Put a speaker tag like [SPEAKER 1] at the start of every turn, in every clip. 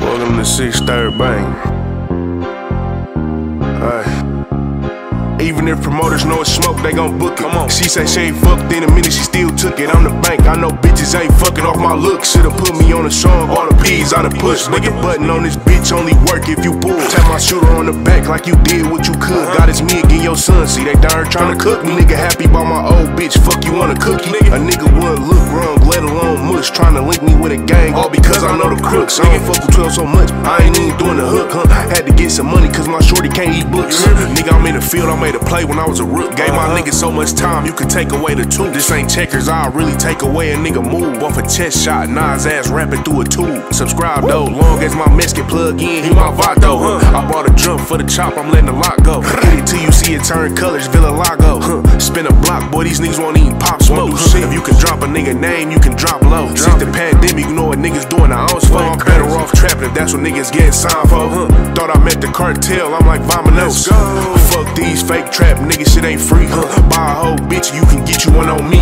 [SPEAKER 1] Welcome to Sixth Third Bank. Alright. Even if promoters know it's smoke, they gon' book it. Come on. She say she ain't fucked in a minute, she still took it. I'm the bank, I know bitches ain't fucking off my look. Should've put me on a song, all the P's I done push. Nigga, button on this bitch only work if you pull. My shooter on the back like you did what you could. God it's me again, your son. See, they darn tryna cook me. Nigga happy about my old bitch, fuck you want a cookie. A nigga wouldn't look wrong, let alone mush. Tryna link me with a gang, all because I know the crooks. I ain't fuck with 12 so much, I ain't even doing the hook, huh? Had to get some money, cause my shorty can't eat books. Nigga, I'm in the field, I made a play when I was a rook. Gave my uh-huh. niggas so much time, you could take away the two. This ain't checkers, I'll really take away a nigga move. Off a chest shot, Nas ass rapping through a tube. Subscribe though, long as my mess get plug in, he my vato, huh? I bought a drum for the chop, I'm letting the lock go. Hit it till you see it turn colors, Villa Lago, huh? Spin a block, boy, these niggas won't even pop smoke. Huh? If you can drop a nigga name, you can drop low. Since the pandemic, you know what niggas doing, I ounce for. I'm better off trapping if that's what niggas getting signed for, huh? Thought I met the cartel, I'm like Vominos. Fuck these fake trap niggas, shit ain't free, huh? Buy a whole bitch, you can get you one on me,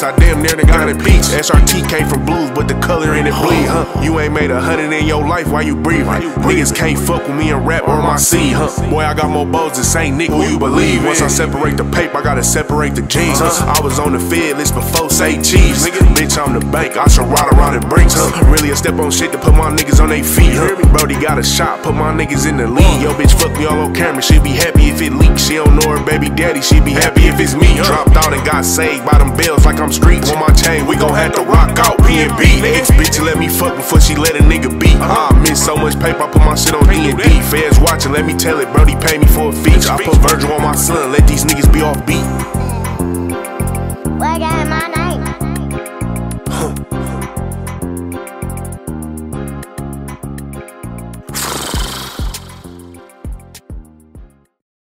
[SPEAKER 1] huh? Prezi on my wrist, I damn near done got it beach. SRT came from blues, but the color in it bleed, huh? You ain't made a hundred in your life while you breathing. Niggas can't fuck with me and rap on my seed, huh? Boy, I got more balls than Saint Nick, who you believe. Once I separate the paper, I gotta separate the jeans, huh? I was on the Fed list before say cheese. Bitch, I'm the bank, I should ride around in bricks, huh? Really a step on shit to put my niggas on their feet, huh? Brody got a shot, put my niggas in the lead. Yo, bitch, fuck me all on camera, she be happy if it leaks. She don't know her baby daddy, she be happy if it's me. Dropped out and got saved by them bills like I'm streets. On my chain, we gon' have to rock out P&B. Niggas bitch let me fuck before she let a nigga beat. Ah, I miss so much paper, I put my shit on D&D. Feds watching, let me tell it, Brody pay me for a feature. I put Virgil on my son, let these niggas be off beat.